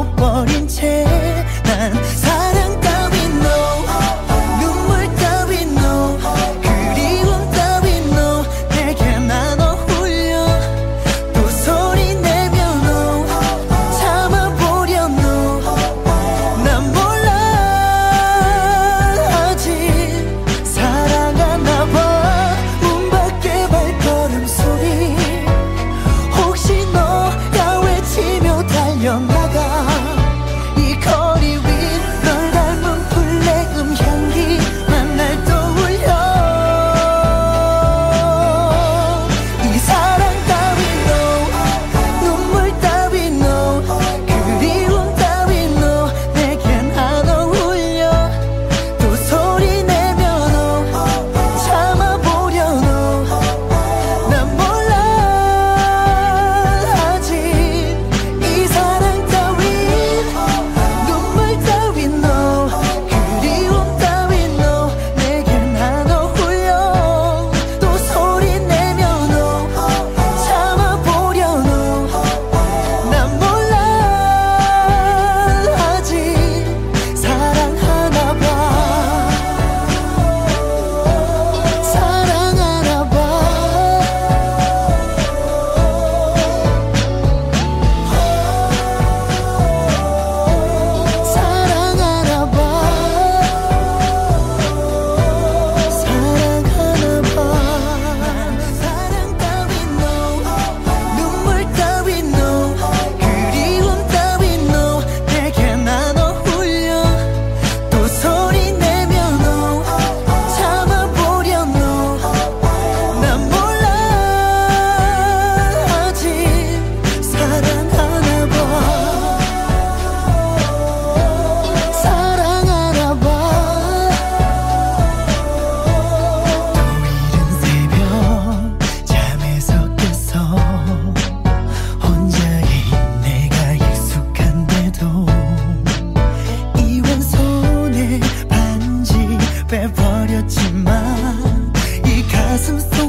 잃어버린 채난 some